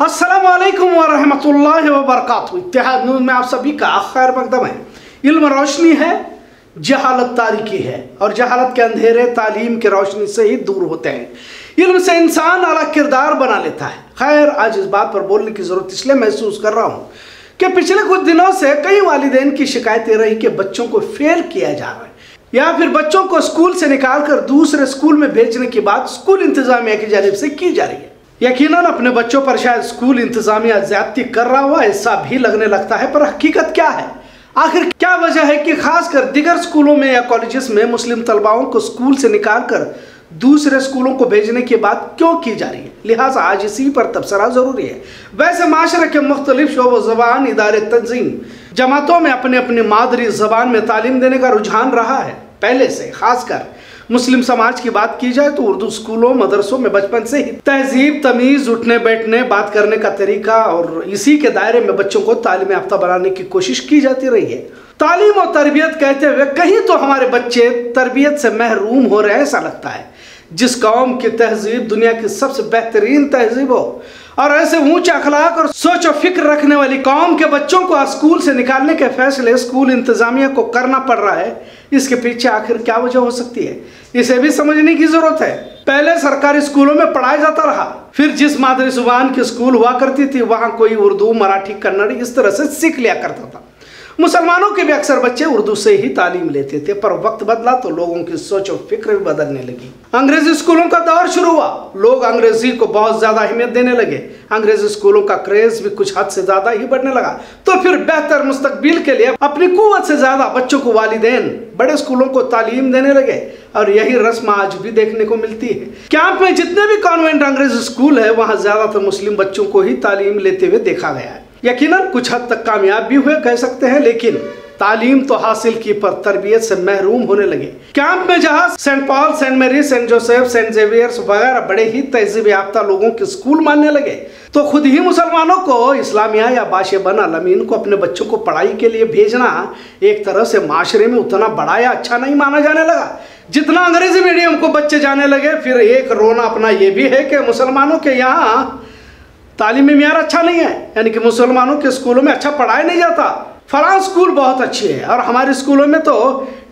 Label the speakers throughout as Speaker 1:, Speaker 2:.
Speaker 1: अस्सलाम वालेकुम वरहमतुल्लाहि वबरकातुहू इत्तेहाद न्यूज़ में आप सभी का खैर मकदम है। इल्म रोशनी है, जहालत तारीकी है, और जहालत के अंधेरे तालीम की रोशनी से ही दूर होते हैं। इल्म से इंसान अलग किरदार बना लेता है। खैर, आज इस बात पर बोलने की ज़रूरत इसलिए महसूस कर रहा हूँ कि पिछले कुछ दिनों से कई वालिदेन की शिकायतें रही कि बच्चों को फेल किया जा रहा है। या फिर बच्चों को स्कूल से निकालकर दूसरे स्कूल में भेजने की बात स्कूल इंतजामिया की जानब से की जा रही है। यकीनन अपने बच्चों पर शायद स्कूल इंतजामिया ज्यादती कर रहा हुआ ऐसा भी लगने लगता है, पर हकीकत क्या है? आखिर क्या वजह है कि खासकर दिगर स्कूलों में या कॉलेजेस में मुस्लिम तलबाओं को स्कूल से निकाल कर दूसरे स्कूलों को भेजने की बात क्यों की जा रही है? लिहाजा आज इसी पर तबसरा ज़रूरी है। वैसे माशरे के मुख्तलिफ़ शोब ज़बान इदारे तंजीम जमातों में अपने अपनी मादरी ज़बान में तालीम देने का रुझान रहा है। पहले से, खासकर मुस्लिम समाज की बात की जाए तो उर्दू स्कूलों, मदरसों में बचपन से ही तहजीब, तमीज़, उठने, बैठने, बात करने का तरीका और इसी के दायरे में बच्चों को तालीम याफ्ता बनाने की कोशिश की जाती रही है। तालीम और तरबियत कहते हुए कहीं तो हमारे बच्चे तरबियत से महरूम हो रहे हैं ऐसा लगता है। जिस कौम की तहजीब दुनिया की सबसे बेहतरीन तहजीब हो और ऐसे ऊँचे अखलाक और सोच और फ़िक्र रखने वाली कौम के बच्चों को स्कूल से निकालने के फैसले स्कूल इंतजामिया को करना पड़ रहा है। इसके पीछे आखिर क्या वजह हो सकती है? इसे भी समझने की ज़रूरत है। पहले सरकारी स्कूलों में पढ़ाया जाता रहा, फिर जिस मादरी ज़ुबान की स्कूल हुआ करती थी, वहाँ कोई उर्दू, मराठी, कन्नड़ इस तरह से सीख लिया करता था। मुसलमानों के भी अक्सर बच्चे उर्दू से ही तालीम लेते थे, पर वक्त बदला तो लोगों की सोच और फ़िक्र भी बदलने लगी। अंग्रेज़ी स्कूलों का दौर शुरू हुआ। लोग अंग्रेज़ी को बहुत ज़्यादा अहमियत देने लगे। अंग्रेज़ी स्कूलों का क्रेज भी कुछ हद से ज़्यादा ही बढ़ने लगा। तो फिर बेहतर मुस्तकबिल के लिए अपनी कुत से ज़्यादा बच्चों को वालिदेन, बड़े स्कूलों को तालीम देने लगे। और यही रस्म आज भी देखने को मिलती है। कैंप में जितने भी कॉन्वेंट अंग्रेज़ी स्कूल है, वहाँ ज़्यादातर मुस्लिम बच्चों को ही तालीम लेते हुए देखा गया है। यकीनन कुछ हद तक कामयाब भी हुए, कह सकते हैं, लेकिन तालीम तो हासिल की पर तरबियत से महरूम होने लगे। कैंप में जहाँ Saint Paul, Saint Mary, Saint Joseph, Saint Xavier's वगैरह बड़े ही तहजीब याफ्ता लोगों के स्कूल मानने लगे तो खुद ही मुसलमानों को इस्लामिया या बाशबन अलमीन को अपने बच्चों को पढ़ाई के लिए भेजना एक तरह से माशरे में उतना बड़ा या अच्छा नहीं माना जाने लगा। जितना अंग्रेज़ी मीडियम को बच्चे जाने लगे, फिर एक रोना अपना ये भी है कि मुसलमानों के यहाँ तालीमी मैार अच्छा नहीं है। यानी कि मुसलमानों के स्कूलों में अच्छा पढ़ाया नहीं जाता। फलां स्कूल बहुत अच्छी है और हमारे स्कूलों में तो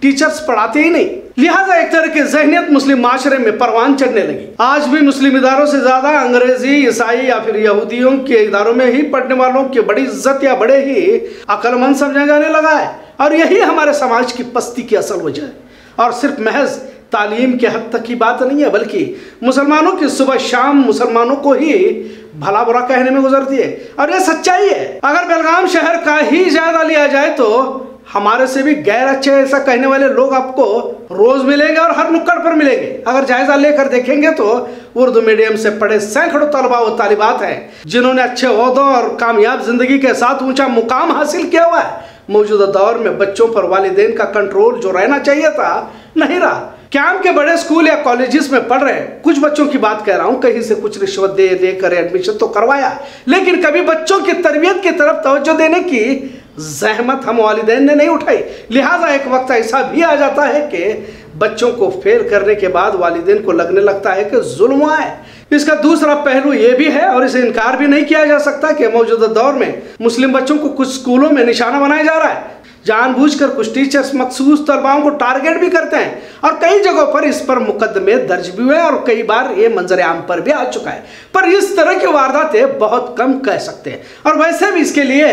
Speaker 1: टीचर्स पढ़ाते ही नहीं। लिहाजा एक तरह की जहनीत मुस्लिम माशरे में परवान चढ़ने लगी। आज भी मुस्लिम इदारों से ज़्यादा अंग्रेज़ी, ईसाई या फिर यहूदियों के इदारों में ही पढ़ने वालों की बड़ी इज़्ज़त या बड़े ही अक्लमंद समझा जाने लगा है। और यही हमारे समाज की पस्ती की असल वजह है। और सिर्फ़ महज तालीम के हद तक की बात नहीं है, बल्कि मुसलमानों की सुबह शाम मुसलमानों को ही भला बुरा कहने में गुजरती है। और ये सच्चाई है। अगर बेलगाम शहर का ही जायजा लिया जाए तो हमारे से भी गैर अच्छे ऐसा कहने वाले लोग आपको रोज मिलेंगे और हर नुक्कड़ पर मिलेंगे। अगर जायजा लेकर देखेंगे तो उर्दू मीडियम से पढ़े सैकड़ों तलबा व तालिबात हैं, जिन्होंने अच्छे अहदों और कामयाब ज़िंदगी के साथ ऊँचा मुकाम हासिल किया हुआ है। मौजूदा दौर में बच्चों पर वालदेन का कंट्रोल जो रहना चाहिए था, नहीं रहा। कैंप के बड़े स्कूल या कॉलेजेस में पढ़ रहे हैं। कुछ बच्चों की बात कह रहा हूँ, कहीं से कुछ रिश्वत दे लेकर एडमिशन तो करवाया। लेकिन कभी बच्चों की तरबियत की तरफ़ तवज्जो देने की जहमत हम वालदेन ने नहीं उठाई। लिहाजा एक वक्त ऐसा भी आ जाता है कि बच्चों को फेल करने के बाद वालदेन को लगने लगता है कि जुल्म है इसका दूसरा पहलू ये भी है और इसे इनकार भी नहीं किया जा सकता कि मौजूदा दौर में मुस्लिम बच्चों को कुछ स्कूलों में निशाना बनाया जा रहा है। जानबूझकर कुछ टीचर्स मखसूस तलबाओं को टारगेट भी करते हैं और कई जगहों पर इस पर मुकदमे दर्ज भी हुए और कई बार ये मंजर आम पर भी आ चुका है। पर इस तरह की वारदातें बहुत कम कह सकते हैं। और वैसे भी इसके लिए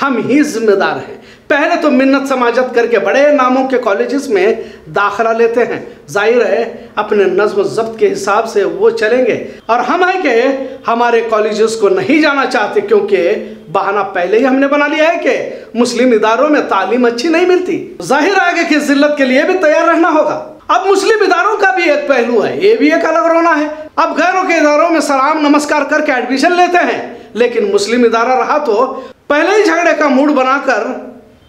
Speaker 1: हम ही जिम्मेदार हैं। पहले तो मिन्नत समाजत करके बड़े नामों के कॉलेजेस में दाखला लेते हैं। ज़ाहिर है, अपने नज्म जब्त के हिसाब से वो चलेंगे। और हम है कि हमारे कॉलेजेस को नहीं जाना चाहते क्योंकि बहाना पहले ही हमने बना लिया है कि मुस्लिम इदारों में तालीम अच्छी नहीं मिलती। ज़ाहिर आगे की जिल्लत के लिए भी तैयार रहना होगा। अब मुस्लिम इदारों का भी एक पहलू है, ये भी एक अलग रोना है। अब गैरों के इदारों में सलाम नमस्कार करके एडमिशन लेते हैं, लेकिन मुस्लिम इदारा रहा तो पहले ही झगड़े का मूड बनाकर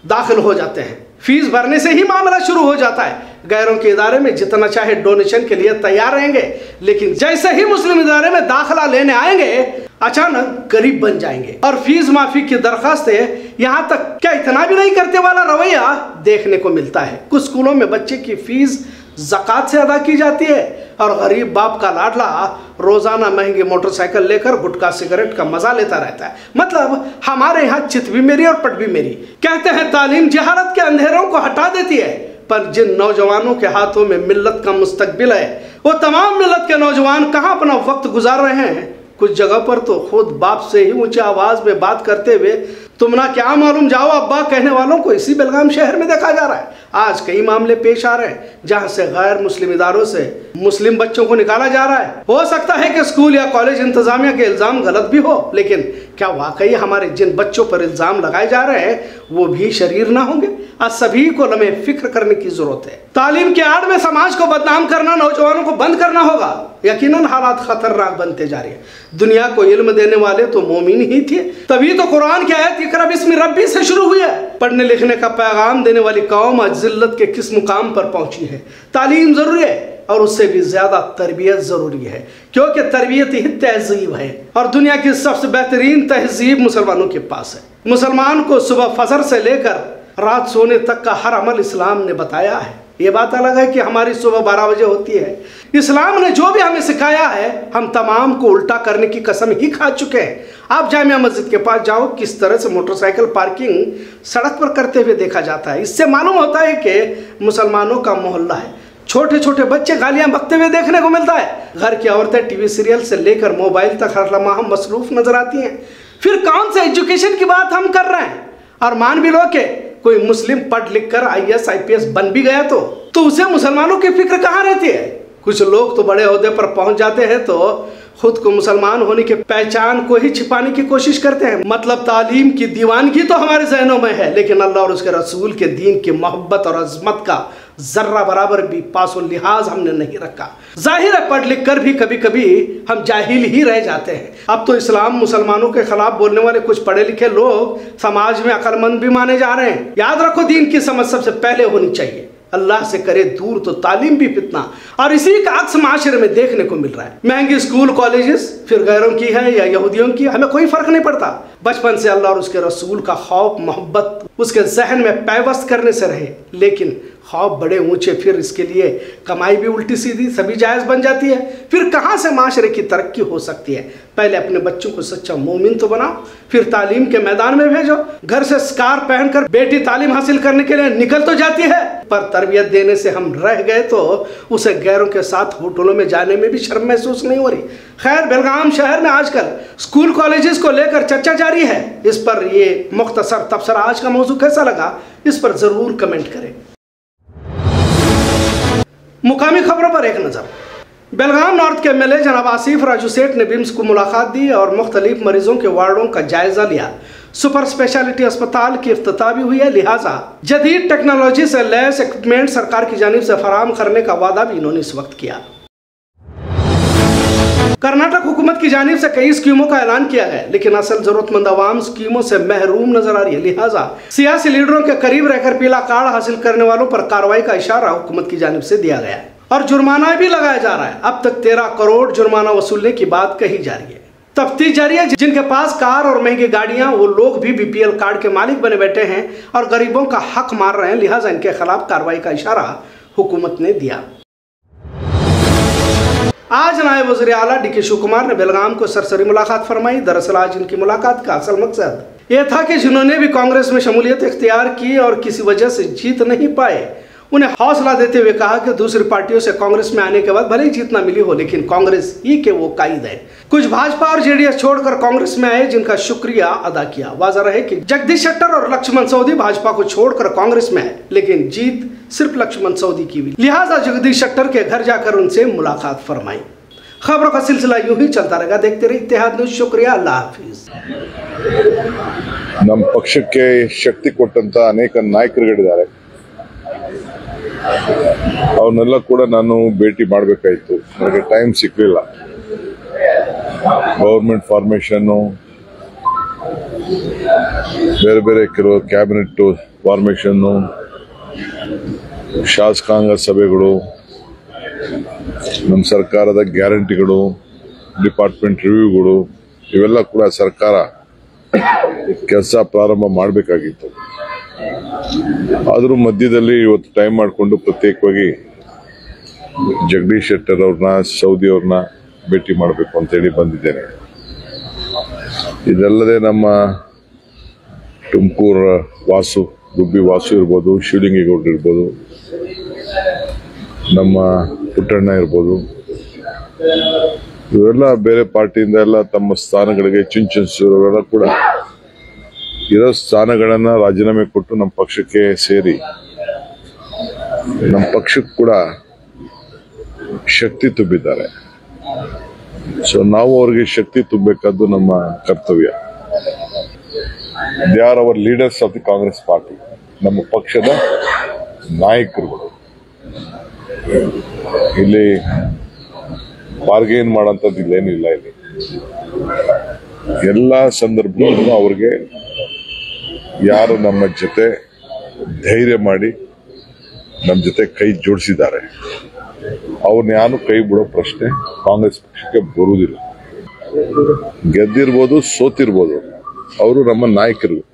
Speaker 1: दाखिल हो जाते हैं। फ़ीस भरने से ही मामला शुरू हो जाता है। गैरों के इदारे में जितना चाहे डोनेशन के लिए तैयार रहेंगे, लेकिन जैसे ही मुस्लिम इदारे में दाखिला लेने आएँगे अचानक गरीब बन जाएँगे। और फ़ीस माफ़ी की दरखास्तें यहाँ तक क्या इतना भी नहीं करते वाला रवैया देखने को मिलता है। कुछ स्कूलों में बच्चे की फ़ीस जक़ात से अदा की जाती है और गरीब बाप का लाडला रोज़ाना महँगी मोटरसाइकिल लेकर गुटखा सिगरेट का मज़ा लेता रहता है। मतलब हमारे यहाँ चित भी मेरी और पट भी मेरी। कहते हैं, तालीम जहालत के अंधेरों को हटा देती है, पर जिन नौजवानों के हाथों में मिल्लत का मुस्तकबिल है, वो तमाम मिल्लत के नौजवान कहाँ अपना वक्त गुजार रहे हैं? कुछ जगह पर तो खुद बाप से ही ऊँचे आवाज़ में बात करते हुए, तुम ना क्या मालूम जाओ, अब्बा कहने वालों को इसी बेलगाम शहर में देखा जा रहा है। आज कई मामले पेश आ रहे हैं, जहाँ से गैर मुस्लिम इदारों से मुस्लिम बच्चों को निकाला जा रहा है। हो सकता है कि स्कूल या कॉलेज इंतजामिया के इल्ज़ाम गलत भी हो, लेकिन क्या वाकई हमारे जिन बच्चों पर इल्ज़ाम लगाए जा रहे हैं, वो भी शरीर ना होंगे? आज सभी को लम्हे फ़िक्र करने की ज़रूरत है। तालीम के आड़ में समाज को बदनाम करना, नौजवानों को बंद करना होगा। यकीनन हालात खतरनाक बनते जा रहे हैं। दुनिया को इल्म देने वाले तो मोमिन ही थे। तभी तो कुरान की आयत इकरा बिस्मि रब्बी से शुरू हुई है। पढ़ने लिखने का पैगाम देने वाली कौम आज जिल्लत के किस मुकाम पर पहुँची है? तालीम ज़रूरी है और उससे भी ज़्यादा तरबियत ज़रूरी है, क्योंकि तरबियत ही तहजीब है और दुनिया की सबसे बेहतरीन तहजीब मुसलमानों के पास है। मुसलमान को सुबह फजर से लेकर रात सोने तक का हर अमल इस्लाम ने बताया है। ये बात अलग है कि हमारी सुबह बारह बजे होती है। इस्लाम ने जो भी हमें सिखाया है, हम तमाम को उल्टा करने की कसम ही खा चुके हैं। आप जामिया मस्जिद के पास जाओ, किस तरह से मोटरसाइकिल पार्किंग सड़क पर करते हुए देखा जाता है। इससे मालूम होता है कि मुसलमानों का मोहल्ला है। छोटे छोटे बच्चे गालियाँ बकते हुए देखने को मिलता है। घर की औरतें टीवी सीरियल से लेकर मोबाइल तक हर लम्हा मसरूफ नज़र आती हैं। फिर कौन से एजुकेशन की बात हम कर रहे हैं? और मान भी लो के कोई मुस्लिम पढ़ लिख कर I S I P S बन भी गया तो तो उसे मुसलमानों की फ़िक्र कहाँ रहती है? कुछ लोग तो बड़े अहदे पर पहुँच जाते हैं तो खुद को मुसलमान होने की पहचान को ही छिपाने की कोशिश करते हैं। मतलब तालीम की दीवानगी तो हमारे जहनों में है, लेकिन अल्लाह और उसके रसूल के दीन की मोहब्बत और अजमत का जर्रा बराबर भी पासो लिहाज हमने नहीं रखा। ज़ाहिर है पढ़ लिख कर भी कभी कभी हम जाहिल ही रह जाते हैं। अब तो इस्लाम मुसलमानों के खिलाफ बोलने वाले कुछ पढ़े लिखे लोग समाज में अकलमंद भी माने जा रहे हैं। याद रखो, दीन की समझ सबसे पहले होनी चाहिए। अल्लाह से करे दूर तो तालीम भी फितना। और इसी का अक्स माशरे में देखने को मिल रहा है। महँगी स्कूल, कॉलेजेस फिर गैरों की है या यहूदियों की हमें कोई फ़र्क नहीं पड़ता। बचपन से अल्लाह और उसके रसूल का खौफ, मोहब्बत उसके जहन में पैवस्त करने से रहे। लेकिन खौफ बड़े ऊँचे, फिर इसके लिए कमाई भी उल्टी सीधी, सभी जायज़ बन जाती है। फिर कहाँ से माशरे की तरक्की हो सकती है? पहले अपने बच्चों को सच्चा मोमिन तो बनाओ, फिर तालीम के मैदान में भेजो। घर से स्कार पहनकर बेटी तालीम हासिल करने के लिए निकल तो जाती है, पर तरबियत देने से हम रह गए तो उसे गैरों के साथ होटलों में जाने में भी शर्म महसूस नहीं हो रही। खैर, बेलगाम शहर में आजकल स्कूल कॉलेजेस को लेकर चर्चा जारी है। इस पर ये मुख्तसर तबसरा आज का मौजू कैसा लगा, इस पर ज़रूर कमेंट करें। मुकामी खबरों पर एक नज़र। बेलगाम नॉर्थ के एमएलए जनाब आसिफ राजू सेठ ने बिम्स को मुलाकात दी और मुख्तलिफ़ मरीजों के वार्डों का जायजा लिया। सुपर स्पेशलिटी अस्पताल की अफ्ताह भी हुई है, लिहाजा जदीद टेक्नोलॉजी से लैस इक्विपमेंट सरकार की जानब से फराम करने का वादा भी इन्होंने इस वक्त किया। कर्नाटक हुकूमत की जानब से कई स्कीमों का ऐलान किया गया लेकिन असल जरूरतमंद आवाम स्कीमों से महरूम नज़र आ रही है। लिहाजा सियासी लीडरों के करीब रहकर पीला कार्ड हासिल करने वालों पर कार्रवाई का इशारा हुकूमत की जानब से दिया गया है। और जुर्माना भी लगाया जा रहा है। अब तक तेरह करोड़ जुर्माना वसूलने की बात कही जा रही है। तफ्तीश जारी है, जिनके पास कार और महँगी गाड़ियाँ, वो लोग भी बीपीएल कार्ड के मालिक बने बैठे हैं और गरीबों का हक मार रहे हैं। लिहाजा इनके खिलाफ कार्रवाई का इशारा हुकूमत ने दिया। आज नायब वजी अला डी के शिव कुमार ने बेलगाम को सरसरी मुलाकात फरमाई। दरअसल आज इनकी मुलाकात का असल मकसद ये था कि जिन्होंने भी कांग्रेस में शमूलियत इख्तियार की और किसी वजह से जीत नहीं पाए उन्हें हौसला देते हुए कहा कि दूसरी पार्टियों से कांग्रेस में आने के बाद भले ही जीतना मिली हो लेकिन कांग्रेस ही के वो कायद है कुछ भाजपा और जेडीएस छोड़कर कांग्रेस में आए जिनका शुक्रिया अदा किया वाजा रहे कि जगदीश शेट्टर और लक्ष्मण सऊदी भाजपा को छोड़कर कांग्रेस में आए लेकिन जीत सिर्फ लक्ष्मण सऊदी की हुई लिहाजा जगदीश शेट्टर के घर जाकर उनसे मुलाकात फरमाई खबरों का सिलसिला यूं ही चलता रहेगा देखते रहे इतिहाद न्यूज शुक्रिया अल्लाह हाफिज
Speaker 2: ನಮ್ಮ ಪಕ್ಷಕ್ಕೆ ಶಕ್ತಿ ಕೊಟ್ಟಂತ ಅನೇಕ ನಾಯಕರುಗಳಿದ್ದಾರೆ ಅವನ್ನೆಲ್ಲ ಕೂಡ ನಾನು ಭೇಟಿ ಮಾಡಬೇಕಾಯಿತು. ನನಗೆ ಟೈಮ್ ಸಿಕ್ಕಲಿಲ್ಲ ಗೌರ್ಮೆಂಟ್ ಫಾರ್ಮೇಷನ್ನು ಬೇರೆ ಬೇರೆ ಕೆಲವು ಕ್ಯಾಬಿನೆಟ್ ಫಾರ್ಮೇಷನ್ನು ಶಾಸಕಾಂಗ ಸಭೆಗಳು, ನಮ್ಮ ಸರ್ಕಾರದ ಗ್ಯಾರಂಟಿಗಳು ಡಿಪಾರ್ಟ್ಮೆಂಟ್ ರಿವ್ಯೂಗಳು ಇವೆಲ್ಲ ಕೂಡ ಸರ್ಕಾರ ಕೆಲಸ ಪ್ರಾರಂಭ ಮಾಡಬೇಕಾಗಿತ್ತು. ಆದರೂ ಮಧ್ಯದಲ್ಲಿ ಇವತ್ತು ಟೈಮ್ ಮಾಡಿಕೊಂಡು ಪ್ರತ್ಯೇಕವಾಗಿ ಜಗದೀಶ್ ಶೆಟ್ಟರ್ ಅವ್ರನ್ನ, ಸೌದಿ ಅವ್ರನ್ನ ಭೇಟಿ ಮಾಡಬೇಕು ಅಂತೇಳಿ ಬಂದಿದ್ದೇನೆ. ಇದಲ್ಲದೆ ನಮ್ಮ ತುಮಕೂರು ವಾಸು ಗುಬ್ಬಿ ವಾಸು ಇರ್ಬೋದು, ಶಿವಲಿಂಗೇಗೌಡರು ಇರ್ಬೋದು, ನಮ್ಮ ಪುಟ್ಟಣ್ಣ ಇರ್ಬೋದು ಇವರೆಲ್ಲ ಬೇರೆ ಪಾರ್ಟಿಯಿಂದ ಎಲ್ಲ ತಮ್ಮ ಸ್ಥಾನಗಳಿಗೆ ಚುಂಚನಿಸಿರೋರೆಲ್ಲ ಕೂಡ ಇರೋ ಸ್ಥಾನಗಳನ್ನು ರಾಜೀನಾಮೆ ಕೊಟ್ಟು ನಮ್ಮ ಪಕ್ಷಕ್ಕೆ ಸೇರಿ, ನಮ್ಮ ಪಕ್ಷಕ್ಕೆ ಕೂಡ ಶಕ್ತಿ ತುಂಬಿದ್ದಾರೆ. ಸೊ ನಾವು ಅವ್ರಿಗೆ ಶಕ್ತಿ ತುಂಬಬೇಕಾದ್ದು ನಮ್ಮ ಕರ್ತವ್ಯ. They are our leaders of the Congress party ನಮ್ಮ ಪಕ್ಷದ ನಾಯಕರುಗಳು. ಇಲ್ಲಿ ಬಾರ್ಗೇನ್ ಮಾಡೋಂಥದ್ದು ಇಲ್ಲೇನಿಲ್ಲ ಇಲ್ಲಿ. ಎಲ್ಲ ಸಂದರ್ಭದಲ್ಲೂ ಅವ್ರಿಗೆ ಯಾರು ನಮ್ಮ ಜೊತೆ ಧೈರ್ಯ ಮಾಡಿ ನಮ್ಮ ಜೊತೆ ಕೈ ಜೋಡಿಸಿದ್ದಾರೆ. ಅವ್ರನ್ನ ಯಾರು ಕೈ ಬಿಡೋ ಪ್ರಶ್ನೆ ಕಾಂಗ್ರೆಸ್ ಪಕ್ಷಕ್ಕೆ ಬರುವುದಿಲ್ಲ. ಗೆದ್ದಿರ್ಬೋದು ಸೋತಿರ್ಬೋದು. ಅವರು ನಮ್ಮ ನಾಯಕರು.